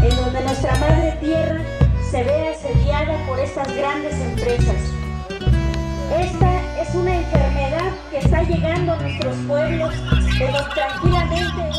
En donde nuestra madre tierra se ve asediada por estas grandes empresas. Esta es una enfermedad llegando a nuestros pueblos, pero tranquilamente